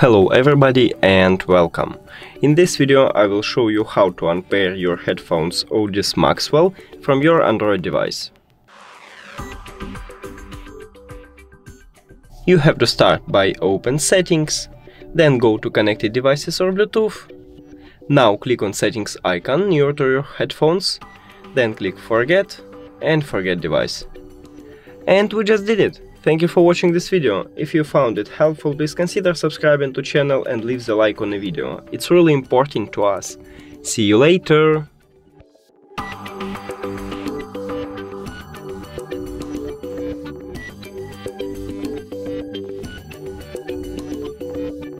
Hello everybody and welcome. In this video I will show you how to unpair your headphones Audeze Maxwell from your Android device. You have to start by open settings, then go to connected devices or Bluetooth. Now click on settings icon near to your headphones, then click forget and forget device. And we just did it! Thank you for watching this video. If you found it helpful, please consider subscribing to channel and leave the like on the video. It's really important to us. See you later!